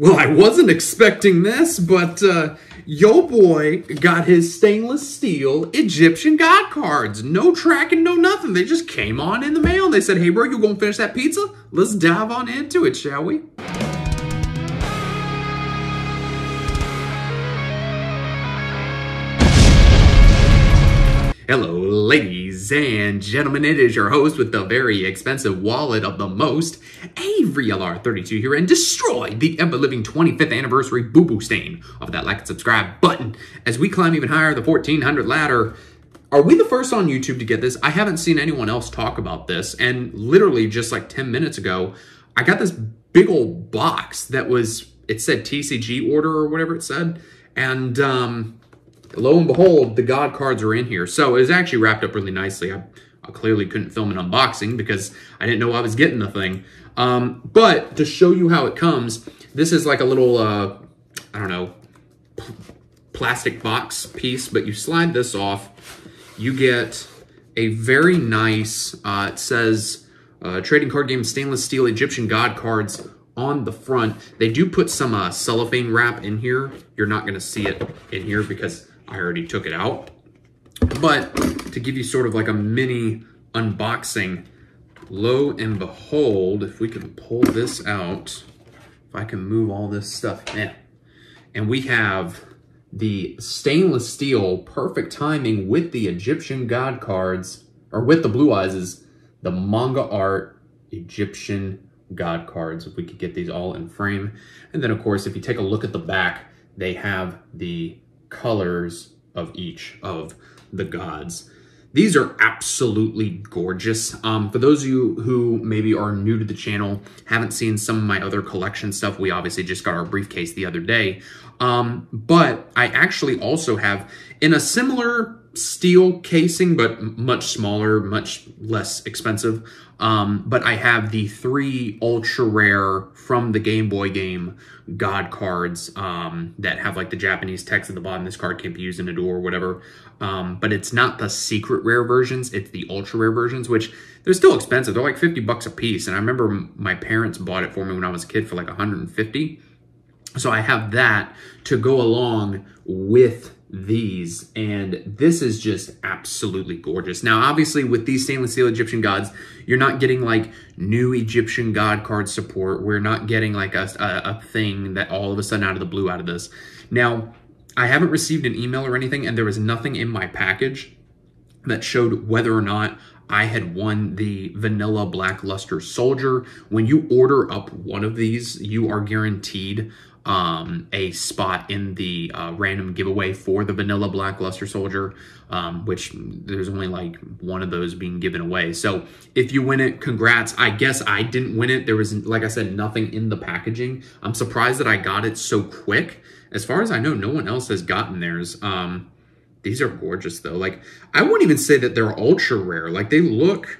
Well, I wasn't expecting this, but uh, yo boy got his stainless steel Egyptian God cards. No tracking, no nothing. They just came on in the mail and they said, hey bro, you gonna finish that pizza? Let's dive on into it, shall we? Hello, ladies and gentlemen. It is your host with the very expensive wallet of the most, Avery LR32 here, and destroy the ever-living 25th anniversary boo-boo stain of that like and subscribe button as we climb even higher the 1400 ladder. Are we the first on YouTube to get this? I haven't seen anyone else talk about this, and literally just like 10 minutes ago, I got this big old box that was, it said TCG order or whatever it said, and um, lo and behold, the God cards are in here. So it was actually wrapped up really nicely. I, I clearly couldn't film an unboxing because I didn't know I was getting the thing. Um, but to show you how it comes, this is like a little, uh, I don't know, plastic box piece, but you slide this off, you get a very nice, uh, it says uh, trading card game stainless steel Egyptian God cards on the front. They do put some uh, cellophane wrap in here. You're not going to see it in here because I already took it out. But to give you sort of like a mini unboxing, lo and behold, if we can pull this out, if I can move all this stuff in, and we have the stainless steel, perfect timing with the Egyptian God cards, or with the Blue Eyes, is the manga art Egyptian God cards. If we could get these all in frame. And then, of course, if you take a look at the back, they have the colors of each of the gods. These are absolutely gorgeous. Um, for those of you who maybe are new to the channel, haven't seen some of my other collection stuff, we obviously just got our briefcase the other day. Um, but I actually also have, in a similar steel casing, but much smaller, much less expensive. Um, but I have the three ultra rare from the Game Boy game God cards um, that have like the Japanese text at the bottom. This card can't be used in a duel or whatever. Um, but it's not the secret rare versions. It's the ultra rare versions, which they're still expensive. They're like 50 bucks a piece. And I remember my parents bought it for me when I was a kid for like 150. So I have that to go along with these and this is just absolutely gorgeous. Now obviously with these stainless steel egyptian gods you're not getting like new egyptian god card support. We're not getting like a, a, a, thing that all of a sudden out of the blue out of this. Now i haven't received an email or anything and there was nothing in my package that showed whether or not I had won the vanilla black luster soldier. When you order up one of these, you are guaranteed um, a spot in the uh, random giveaway for the vanilla black luster soldier, um, which there's only like one of those being given away. So if you win it, congrats. I guess I didn't win it. There was, like I said, nothing in the packaging. I'm surprised that I got it so quick. As far as I know, no one else has gotten theirs. Um, these are gorgeous though. Like I wouldn't even say that they're ultra rare. Like they look,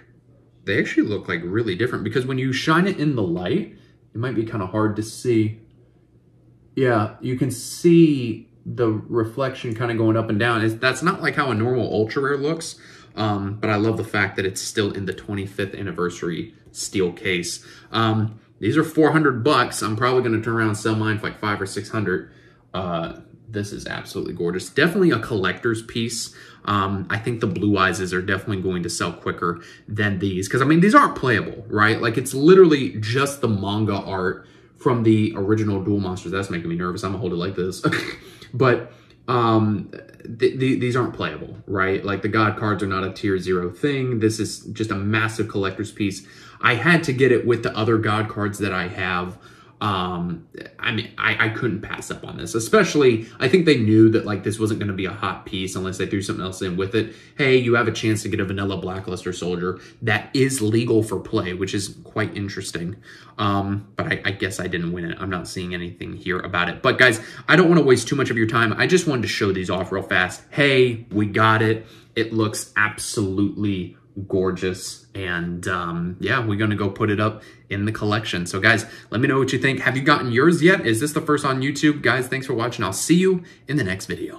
they actually look like really different because when you shine it in the light, it might be kind of hard to see yeah, you can see the reflection kind of going up and down. It's, that's not like how a normal ultra rare looks, um, but I love the fact that it's still in the 25th anniversary steel case. Um, these are 400 bucks. I'm probably going to turn around and sell mine for like five or 600. Uh, this is absolutely gorgeous. Definitely a collector's piece. Um, I think the blue eyes are definitely going to sell quicker than these. Because, I mean, these aren't playable, right? Like, it's literally just the manga art from the original Duel Monsters. That's making me nervous. I'm gonna hold it like this. but um, th th these aren't playable, right? Like the God cards are not a tier zero thing. This is just a massive collector's piece. I had to get it with the other God cards that I have um i mean I, I couldn't pass up on this especially i think they knew that like this wasn't going to be a hot piece unless they threw something else in with it. Hey you have a chance to get a vanilla blackluster soldier. That is legal for play which is quite interesting. Um but I, I guess i didn't win it. I'm not seeing anything here about it. But guys i don't want to waste too much of your time. I just wanted to show these off real fast. Hey we got it. It looks absolutely gorgeous. And um, yeah, we're going to go put it up in the collection. So guys, let me know what you think. Have you gotten yours yet? Is this the first on YouTube? Guys, thanks for watching. I'll see you in the next video.